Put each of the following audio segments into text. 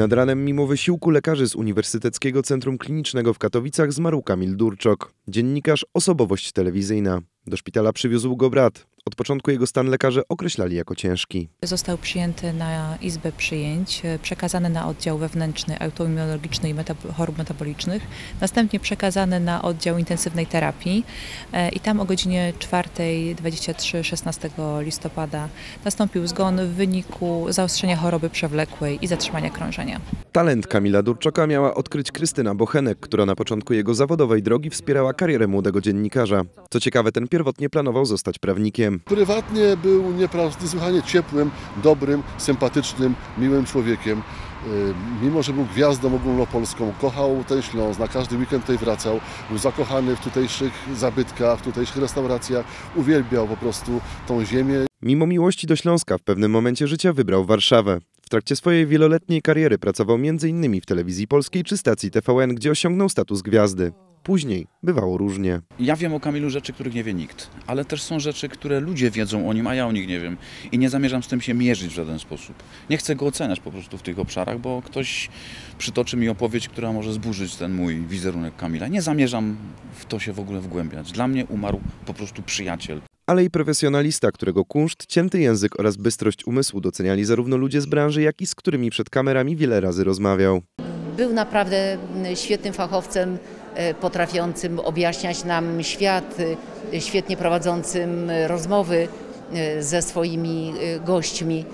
nad ranem mimo wysiłku lekarzy z Uniwersyteckiego Centrum Klinicznego w Katowicach zmarł Kamil Durczok, dziennikarz, osobowość telewizyjna. Do szpitala przywiózł go brat. Od początku jego stan lekarze określali jako ciężki. Został przyjęty na izbę przyjęć, e, przekazany na oddział wewnętrzny autoimmunologiczny i metab- chorób metabolicznych, następnie przekazany na oddział intensywnej terapii e, i tam o godzinie 4.23 16 listopada nastąpił zgon w wyniku zaostrzenia choroby przewlekłej i zatrzymania krążenia. Talent Kamila Durczoka miała odkryć Krystyna Bochenek, która na początku jego zawodowej drogi wspierała karierę młodego dziennikarza. Co ciekawe, ten pierwotnie planował zostać prawnikiem. Prywatnie był niesłychanie ciepłym, dobrym, sympatycznym, miłym człowiekiem. Y, Mimo, że był gwiazdą ogólnopolską, kochał ten Śląsk, na każdy weekend tutaj wracał, był zakochany w tutejszych zabytkach, w tutejszych restauracjach, uwielbiał po prostu tą ziemię. Mimo miłości do Śląska w pewnym momencie życia wybrał Warszawę. Trakcie swojej wieloletniej kariery pracował m.in. w telewizji polskiej czy stacji TVN, gdzie osiągnął status gwiazdy. Później bywało różnie. Ja wiem o Kamilu rzeczy, których nie wie nikt, ale też są rzeczy, które ludzie wiedzą o nim, a ja o nich nie wiem. I nie zamierzam z tym się mierzyć w żaden sposób. Nie chcę go oceniać po prostu w tych obszarach, bo ktoś przytoczy mi opowieść, która może zburzyć ten mój wizerunek Kamila. Nie zamierzam w to się w ogóle wgłębiać. Dla mnie umarł po prostu przyjaciel. Ale i profesjonalista, którego kunszt, cięty język oraz bystrość umysłu doceniali zarówno ludzie z branży, jak i z którymi przed kamerami wiele razy rozmawiał. Był naprawdę mm, świetnym fachowcem, e, potrafiącym objaśniać nam świat, e, świetnie prowadzącym e, rozmowy ze swoimi gośćmi.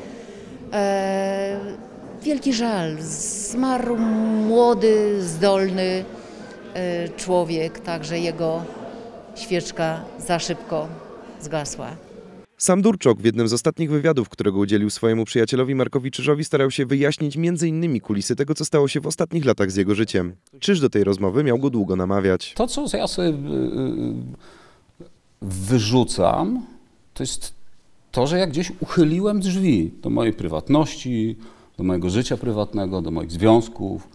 Wielki żal. Zmarł młody, zdolny człowiek, także jego świeczka za szybko zgasła. Sam Durczok w jednym z ostatnich wywiadów, którego udzielił swojemu przyjacielowi Markowi Czyżowi, starał się wyjaśnić m.in. kulisy tego, co stało się w ostatnich latach z jego życiem. Czyż do tej rozmowy miał go długo namawiać. To, co ja sobie y, y, wyrzucam, to jest to, że ja gdzieś uchyliłem drzwi do mojej prywatności, do mojego życia prywatnego, do moich związków,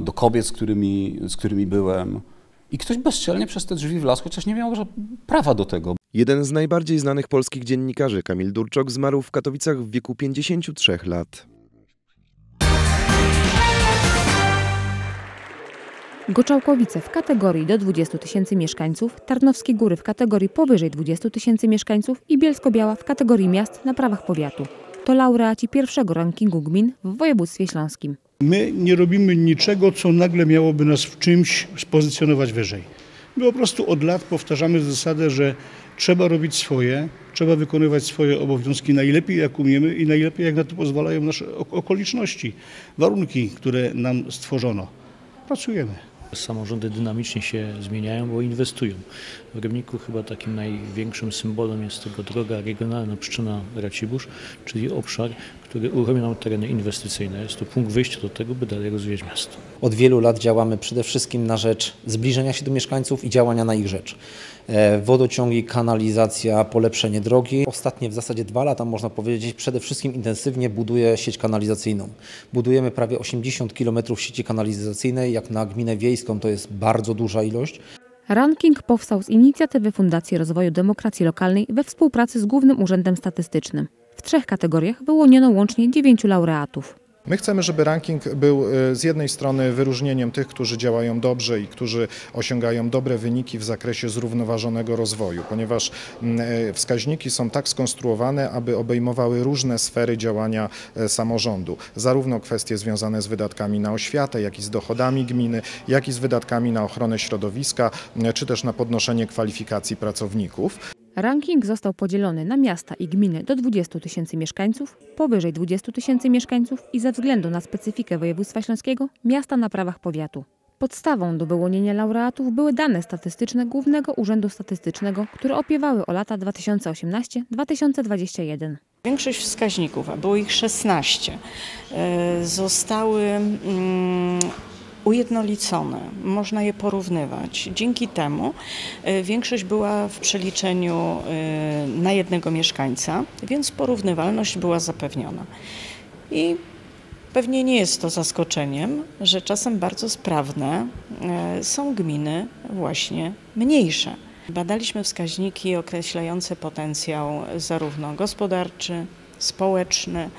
do kobiet, z którymi, z którymi byłem. I ktoś bezczelnie przez te drzwi wlazł, chociaż nie miał prawa do tego. Jeden z najbardziej znanych polskich dziennikarzy, Kamil Durczok, zmarł w Katowicach w wieku 53 lat. Goczałkowice w kategorii do 20 tysięcy mieszkańców, Tarnowskie Góry w kategorii powyżej 20 tysięcy mieszkańców i Bielsko-Biała w kategorii miast na prawach powiatu. To laureaci pierwszego rankingu gmin w województwie śląskim. My nie robimy niczego, co nagle miałoby nas w czymś spozycjonować wyżej. My po prostu od lat powtarzamy zasadę, że trzeba robić swoje, trzeba wykonywać swoje obowiązki najlepiej jak umiemy i najlepiej jak na to pozwalają nasze ok- okoliczności, warunki, które nam stworzono. Pracujemy. Samorządy dynamicznie się zmieniają, bo inwestują. W Rybniku chyba takim największym symbolem jest tego droga regionalna Pszczyna Racibórz, czyli obszar, który uruchomił nam tereny inwestycyjne. Jest to punkt wyjścia do tego, by dalej rozwijać miasto. Od wielu lat działamy przede wszystkim na rzecz zbliżenia się do mieszkańców i działania na ich rzecz. E, Wodociągi, kanalizacja, polepszenie drogi. Ostatnie w zasadzie dwa lata, można powiedzieć, przede wszystkim intensywnie buduje sieć kanalizacyjną. Budujemy prawie 80 km sieci kanalizacyjnej, jak na gminę wiejską to jest bardzo duża ilość. Ranking powstał z inicjatywy Fundacji Rozwoju Demokracji Lokalnej we współpracy z Głównym Urzędem Statystycznym. W trzech kategoriach wyłoniono łącznie dziewięciu laureatów. My chcemy, żeby ranking był y, z jednej strony wyróżnieniem tych, którzy działają dobrze i którzy osiągają dobre wyniki w zakresie zrównoważonego rozwoju, ponieważ mm, y, wskaźniki są tak skonstruowane, aby obejmowały różne sfery działania y, samorządu, zarówno kwestie związane z wydatkami na oświatę, jak i z dochodami gminy, jak i z wydatkami na ochronę środowiska, czy też na podnoszenie kwalifikacji pracowników. Ranking został podzielony na miasta i gminy do 20 tysięcy mieszkańców, powyżej 20 tysięcy mieszkańców i ze względu na specyfikę województwa śląskiego miasta na prawach powiatu. Podstawą do wyłonienia laureatów były dane statystyczne Głównego Urzędu Statystycznego, które opiewały o lata 2018-2021. Większość wskaźników, a było ich 16, e, zostały mm, ujednolicone. Można je porównywać. Dzięki temu e, większość była w przeliczeniu e, na jednego mieszkańca, więc porównywalność była zapewniona. I pewnie nie jest to zaskoczeniem, że czasem bardzo sprawne e, są gminy właśnie mniejsze. Badaliśmy wskaźniki określające potencjał zarówno gospodarczy, społeczny,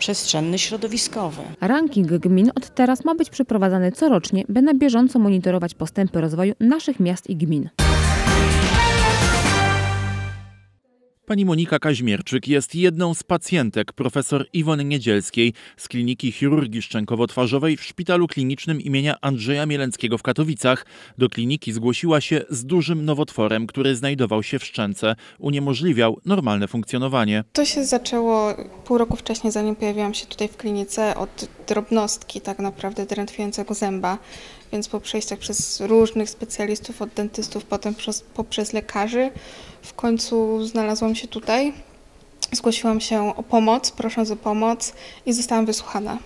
przestrzenny, środowiskowy. Ranking gmin od teraz ma być przeprowadzany corocznie, by na bieżąco monitorować postępy rozwoju naszych miast i gmin. Pani Monika Kaźmierczyk jest jedną z pacjentek profesor Iwony Niedzielskiej z Kliniki Chirurgii Szczękowo-Twarzowej w Szpitalu Klinicznym imienia Andrzeja Mielenckiego w Katowicach. Do kliniki zgłosiła się z dużym nowotworem, który znajdował się w szczęce. Uniemożliwiał normalne funkcjonowanie. To się zaczęło pół roku wcześniej, zanim pojawiłam się tutaj w klinice, od drobnostki tak naprawdę drętwiącego zęba więc po przejściach przez różnych specjalistów, od dentystów, potem przez, poprzez lekarzy, w końcu znalazłam się tutaj. Zgłosiłam się o pomoc, prosząc o pomoc i zostałam wysłuchana.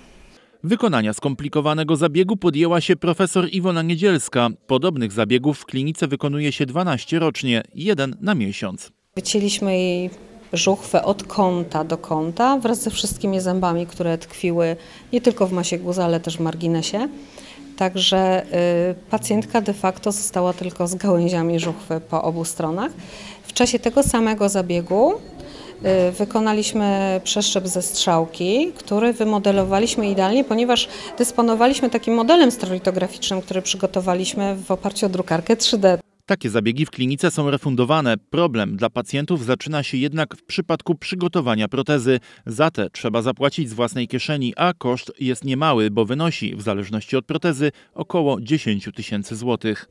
Wykonania skomplikowanego zabiegu podjęła się profesor Iwona Niedzielska. Podobnych zabiegów w klinice wykonuje się 12 rocznie, jeden na miesiąc. Wycięliśmy jej żuchwę od kąta do kąta wraz ze wszystkimi zębami, które tkwiły nie tylko w masie guza, ale też w marginesie. Także y, pacjentka de facto została tylko z gałęziami żuchwy po obu stronach. W czasie tego samego zabiegu y, wykonaliśmy przeszczep ze strzałki, który wymodelowaliśmy idealnie, ponieważ dysponowaliśmy takim modelem stereolitograficznym, który przygotowaliśmy w oparciu o drukarkę 3D. Takie zabiegi w klinice są refundowane. Problem dla pacjentów zaczyna się jednak w przypadku przygotowania protezy. Za te trzeba zapłacić z własnej kieszeni, a koszt jest niemały, bo wynosi w zależności od protezy około 10 tysięcy złotych.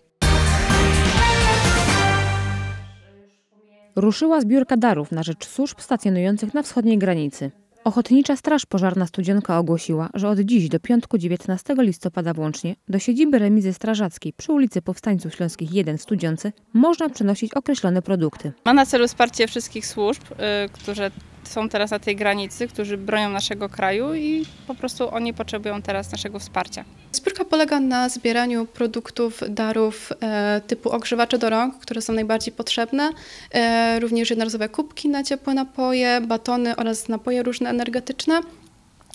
Ruszyła zbiórka darów na rzecz służb stacjonujących na wschodniej granicy. Ochotnicza Straż Pożarna Studzienka ogłosiła, że od dziś do piątku 19 listopada włącznie do siedziby remizy strażackiej przy ulicy Powstańców Śląskich 1 w można przenosić określone produkty. Ma na celu wsparcie wszystkich służb, y, które są teraz na tej granicy, którzy bronią naszego kraju i po prostu oni potrzebują teraz naszego wsparcia. Zbiórka polega na zbieraniu produktów, darów e, typu ogrzewacze do rąk, które są najbardziej potrzebne, e, również jednorazowe kubki na ciepłe napoje, batony oraz napoje różne energetyczne.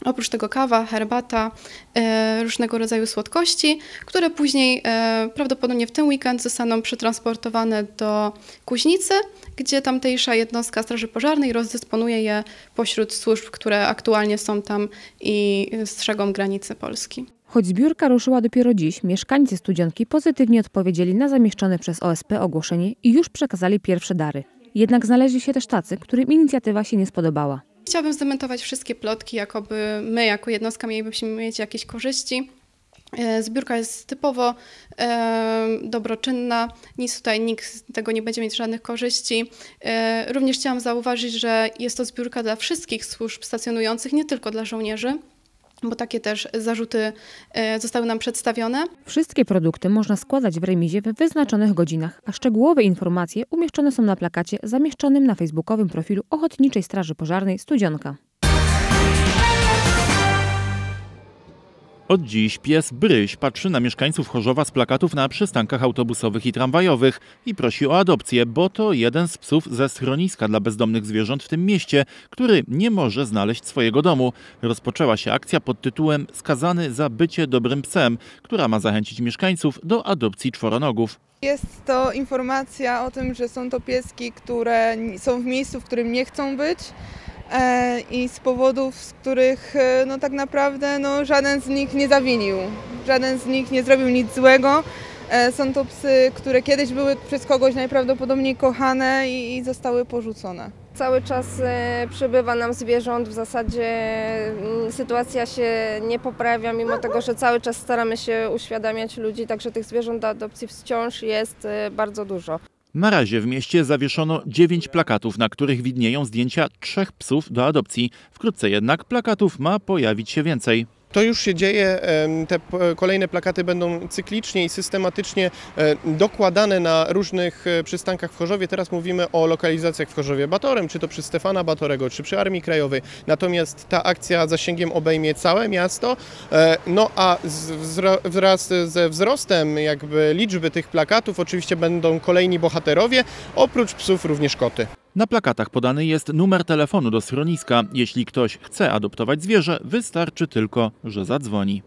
Oprócz tego kawa, herbata, e, różnego rodzaju słodkości, które później e, prawdopodobnie w ten weekend zostaną przetransportowane do Kuźnicy, gdzie tamtejsza jednostka Straży Pożarnej rozdysponuje je pośród służb, które aktualnie są tam i strzegą granicy Polski. Choć zbiórka ruszyła dopiero dziś, mieszkańcy Studzianki pozytywnie odpowiedzieli na zamieszczone przez OSP ogłoszenie i już przekazali pierwsze dary. Jednak znaleźli się też tacy, którym inicjatywa się nie spodobała. Chciałabym zdementować wszystkie plotki, jakoby my jako jednostka mielibyśmy mieć jakieś korzyści. E, zbiórka jest typowo e, dobroczynna, nic tutaj nikt z tego nie będzie mieć żadnych korzyści. E, również chciałam zauważyć, że jest to zbiórka dla wszystkich służb stacjonujących, nie tylko dla żołnierzy bo takie też zarzuty e, zostały nam przedstawione. Wszystkie produkty można składać w remizie w wyznaczonych godzinach, a szczegółowe informacje umieszczone są na plakacie zamieszczonym na facebookowym profilu Ochotniczej Straży Pożarnej Studzionka. Od dziś pies Bryś patrzy na mieszkańców Chorzowa z plakatów na przystankach autobusowych i tramwajowych i prosi o adopcję, bo to jeden z psów ze schroniska dla bezdomnych zwierząt w tym mieście, który nie może znaleźć swojego domu. Rozpoczęła się akcja pod tytułem Skazany za bycie dobrym psem, która ma zachęcić mieszkańców do adopcji czworonogów. Jest to informacja o tym, że są to pieski, które są w miejscu, w którym nie chcą być i z powodów, z których e, no, tak naprawdę no, żaden z nich nie zawinił, żaden z nich nie zrobił nic złego. E, są to psy, które kiedyś były przez kogoś najprawdopodobniej kochane i, i zostały porzucone. Cały czas przybywa nam zwierząt, w zasadzie mm, sytuacja się nie poprawia, mimo tego, że cały czas staramy się uświadamiać ludzi, także tych zwierząt do adopcji wciąż jest bardzo dużo. Na razie w mieście zawieszono dziewięć plakatów, na których widnieją zdjęcia trzech psów do adopcji. Wkrótce jednak plakatów ma pojawić się więcej. To już się dzieje, te kolejne plakaty będą cyklicznie i systematycznie e, dokładane na różnych e, przystankach w Chorzowie. Teraz mówimy o lokalizacjach w Chorzowie Batorem, czy to przy Stefana Batorego, czy przy Armii Krajowej. Natomiast ta akcja zasięgiem obejmie całe miasto, e, no a wraz ze wzrostem jakby liczby tych plakatów oczywiście będą kolejni bohaterowie, oprócz psów również koty. Na plakatach podany jest numer telefonu do schroniska. Jeśli ktoś chce adoptować zwierzę, wystarczy tylko, że zadzwoni.